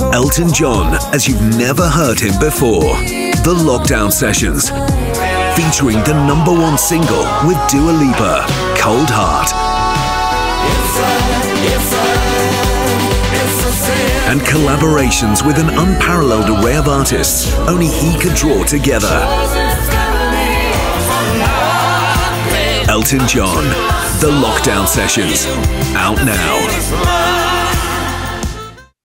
Elton John as you've never heard him before. The Lockdown Sessions. Featuring the number one single with Dua Lipa, Cold Heart. And collaborations with an unparalleled array of artists only he could draw together. Elton John, The Lockdown Sessions. Out now.